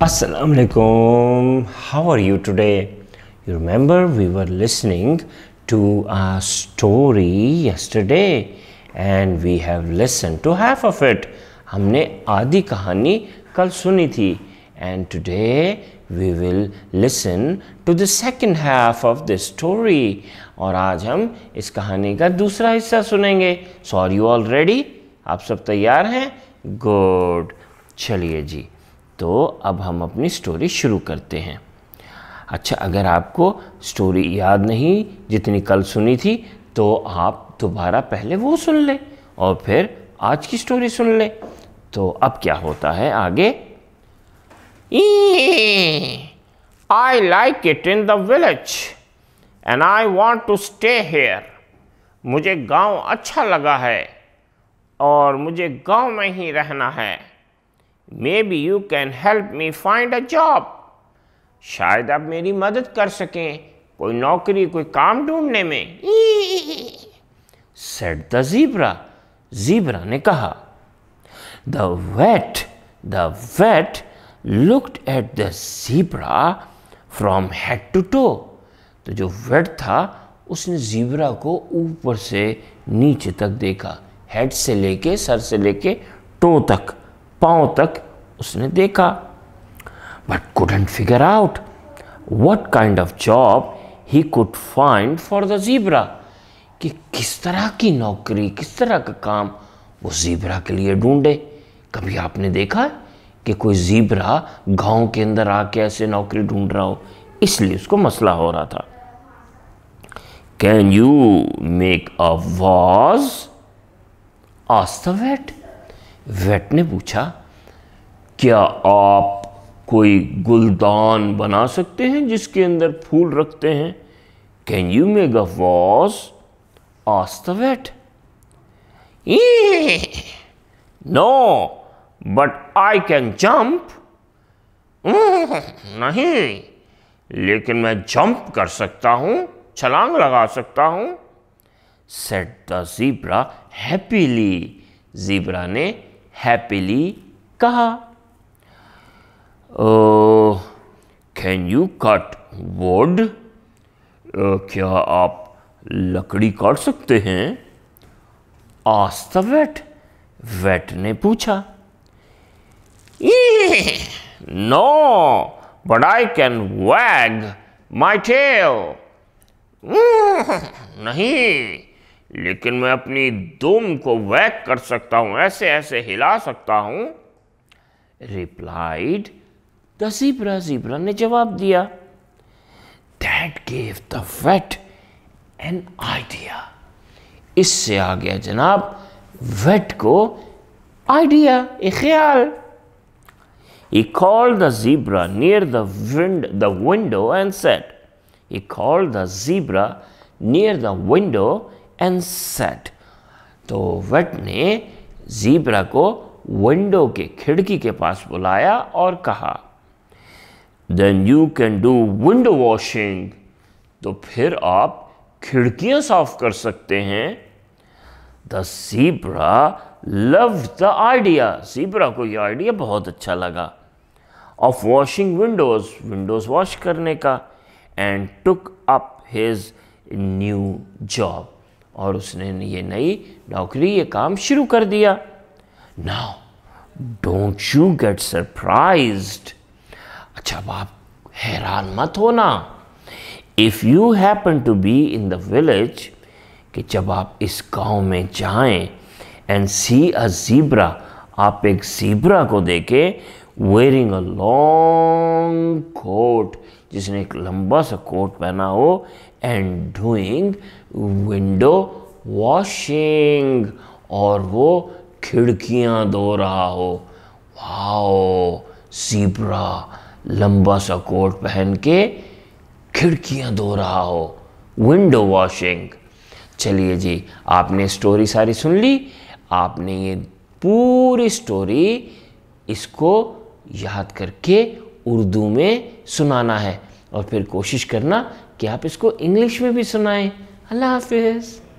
Assalamu alaikum. How are you today? You remember we were listening to a story yesterday and we have listened to half of it. हमने आधी कहानी कल सुनी थी and today, we will listen to the second half of this story. और आज हम इस कहानी का दूसरा हिस्सा सुनेंगे। So are you all ready आप सब तैयार हैं? गुड चलिए जी। तो अब हम अपनी स्टोरी शुरू करते हैं। अच्छा अगर आपको स्टोरी याद नहीं, जितनी कल सुनी थी तो आप दोबारा पहले वो सुन ले और फिर आज की स्टोरी सुन ले। तो अब क्या होता है आगे? I like it in the village and I want to stay here मुझे गाँव अच्छा लगा है, और मुझे गाँव में ही रहना है। Maybe you can help me find a job शायद आप मेरी मदद कर सकें, कोई नौकरी, कोई काम ढूँढने में। सेट द जीब्रा जीब्रा ने कहा the vet the vet looked at the zebra from head to toe तो जो वेट था, उसने जीब्रा को ऊपर से नीचे तक देखा। हेड से लेके, सर से लेके टो तक, पाँव तक उसने देखा। But couldn't figure out what kind of job he could find for the zebra कि किस तरह की नौकरी, किस तरह का काम वो जीब्रा के लिए ढूंढे। कभी आपने देखा कि कोई जीब्रा गाँव के अंदर आके ऐसे नौकरी ढूंढ रहा हो। इसलिए उसको मसला हो रहा था। Can you make a vase asked vet vet ने पूछा, क्या आप कोई गुलदान बना सकते हैं जिसके अंदर फूल रखते हैं? Can you make a vase asked vet no but I can jump नहीं। लेकिन मैं जंप कर सकता हूँ, छलांग लगा सकता हूँ। Said the zebra happily zebra ने हैप्पीली कहा। कैन यू कट वुड क्या आप लकड़ी काट सकते हैं? आस्त वेट वेट ने पूछा। नो बट आई कैन वैग माई टेल नहीं, लेकिन मैं अपनी दुम को वैक कर सकता हूँ, ऐसे ऐसे हिला सकता हूँ। रिप्लाइड द जीब्रा जीब्रा ने जवाब दिया। That gave the vet an idea इससे आ गया जनाब वेट को आइडिया एक ख्याल। He called the zebra near the, wind, the window and said, He called the zebra near the window and said, तो वेट ने जीब्रा को विंडो के खिड़की के पास बुलाया और कहा then you can do window washing तो फिर आप खिड़कियाँ साफ़ कर सकते हैं। The zebra love the idea zebra को यह आइडिया बहुत अच्छा लगा। Of washing windows windows wash करने का and took up his new job और उसने ये नई नौकरी, ये काम शुरू कर दिया। Now don't you get surprised अच्छा अब आप हैरान मत होना। If you happen to be in the village कि जब आप इस गाँव में जाएँ एंड सी अ जीब्रा आप एक जीब्रा को देखें वेयरिंग अ लॉन्ग कोट जिसने एक लंबा सा कोट पहना हो एंड डूइंग विंडो वॉशिंग और वो खिड़कियाँ धो रहा हो। वाओ जीब्रा लंबा सा कोट पहन के खिड़कियाँ धो रहा हो। विंडो वॉशिंग चलिए जी, आपने स्टोरी सारी सुन ली, आपने ये पूरी स्टोरी इसको याद करके उर्दू में सुनाना है। और फिर कोशिश करना कि आप इसको इंग्लिश में भी सुनाएँ। अल्लाह हाफिज़।